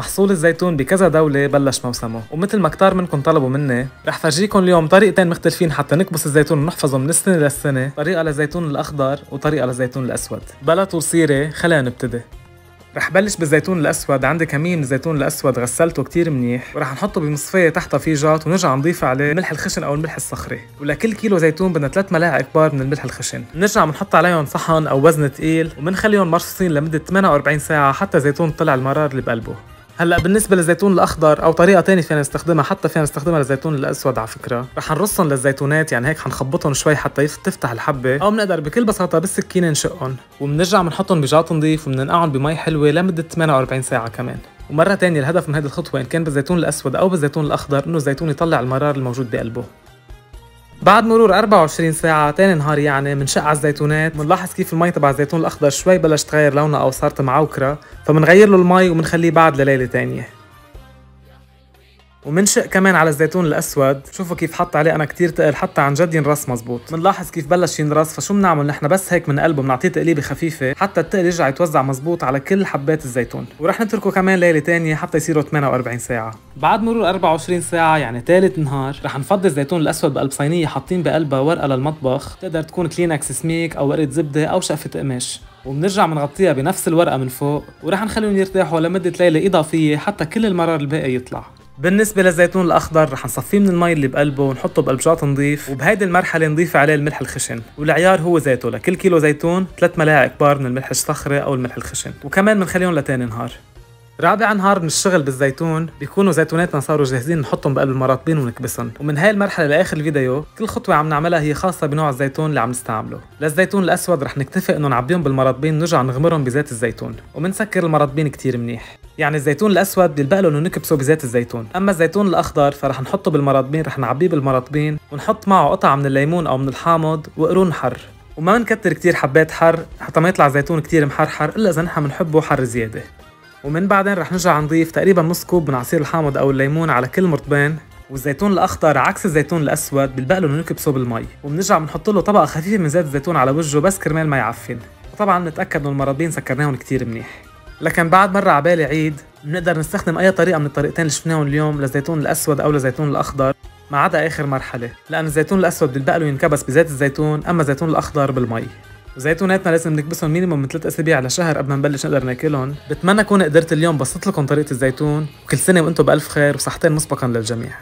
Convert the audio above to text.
محصول الزيتون بكذا دولة بلش موسمه ومثل ما كتار منكم طلبوا مني رح فرجيكم اليوم طريقتين مختلفين حتى نكبس الزيتون ونحفظه من السنة للسنة طريقة للزيتون الأخضر وطريقة للزيتون الأسود. بلا طول سيرة خلينا نبتدي. رح بلش بالزيتون الأسود عندي كمية من الزيتون الأسود غسلته كتير منيح ورح نحطه بمصفية تحتها فيجات ونرجع نضيف عليه ملح الخشن أو الملح الصخري. ولكل كيلو زيتون بدنا 3 ملاعق كبار من الملح الخشن. بنرجع بنحط عليهم صحن أو وزن ثقيل وبنخليهم مرصوصين لمدة 48 ساعة حتى الزيتون طلع المرار اللي بقلبه. هلا بالنسبة للزيتون الأخضر أو طريقة تانية فينا نستخدمها حتى فينا نستخدمها للزيتون الأسود على فكرة. رح نرصهم للزيتونات يعني هيك حنخبطهم شوي حتى تفتح الحبة. أو بنقدر بكل بساطة بالسكينة نشقهم. وبنرجع بنحطهم بجاط نظيف وبننقعهم بمي حلوة لمدة 48 ساعة كمان. ومرة تانية الهدف من هذه الخطوة إن كان بالزيتون الأسود أو بالزيتون الأخضر إنه الزيتون يطلع المرار الموجود بقلبه. بعد مرور 24 ساعة تاني نهار يعني بنشق على الزيتونات بنلاحظ كيف المي تبع الزيتون الأخضر شوي بلش تغير لونها أو صارت معوكرة فبنغير له المي وبنخليه بعد لليلة تانية. ومنشق كمان على الزيتون الأسود. شوفوا كيف حط عليه أنا كتير تقل حتى عن جد ينرص مزبوط. بنلاحظ كيف بلش ينرص فشو بنعمل نحن بس هيك من قلبه بنعطيه تقليبة خفيفة حتى التقل يرجع يتوزع مزبوط على كل حبات الزيتون. ورح نتركه كمان ليلة تانية حتى يصيروا 48 ساعة. بعد مرور 24 ساعة يعني ثالث نهار رح نفضي الزيتون الأسود بقلب صينية حاطين بقلبها ورقة للمطبخ. تقدر تكون كلينكس سميك أو ورقة زبدة أو شقفة قماش. وبنرجع بنغطيها بنفس الورقة من فوق ورح نخليهم يرتاحوا لمدة ليلة إضافية حتى كل المرار الباقي يطلع. بالنسبة للزيتون الأخضر رح نصفيه من المي اللي بقلبه ونحطه بقلب جاط نظيف وبهيدي المرحلة نضيف عليه الملح الخشن والعيار هو زيته لكل كيلو زيتون 3 ملاعق كبار من الملح الصخري أو الملح الخشن وكمان بنخليهم لتاني نهار. رابع نهار من الشغل بالزيتون بيكونوا زيتوناتنا صاروا جاهزين نحطهم بقلب المراطبين ونكبسهم. ومن هاي المرحلة لآخر الفيديو كل خطوة عم نعملها هي خاصة بنوع الزيتون اللي عم نستعمله. للزيتون الأسود رح نكتفي إنه نعبيهم بالمراطبين ونرجع نغمرهم بزيت الزيتون. ومنسكر المراطبين كتير منيح. يعني الزيتون الأسود بيلبق له إنه نكبسه بزيت الزيتون. أما الزيتون الأخضر فرح نحطه بالمراطبين رح نعبيه بالمراطبين ونحط معه قطعة من الليمون أو من الحامض وقرون حر. وما نكتر كتير حبات حر حتى ما يطلع زيتون كتير محرحر إلا إذا نحن بنحبه حر زيادة. ومن بعدين رح نرجع نضيف تقريبا نص كوب من عصير الحامض أو الليمون على كل مرطبين والزيتون الأخضر عكس الزيتون الأسود بيلبق له نكبسه بالمي وبنرجع بنحط له طبقة خفيفة من زيت الزيتون على وجهه بس كرمال ما يعفن. وطبعا نتأكد إنه المرضين سكرناهم كتير منيح. لكن بعد مرة عبالي عيد بنقدر نستخدم أي طريقة من الطريقتين اللي شفناهم اليوم للزيتون الأسود أو للزيتون الأخضر ما عدا آخر مرحلة. لأن الزيتون الأسود بيلبق له ينكبس بزيت الزيتون أما الزيتون الأخضر بالمي. وزيتوناتنا لازم نكبسهم مينيموم من ثلاث أسابيع لشهر قبل ما نبلش نقدر ناكلهم. بتمنى أكون قدرت اليوم بسط لكم طريقة الزيتون وكل سنة وأنتم بألف خير وصحتين مسبقا للجميع.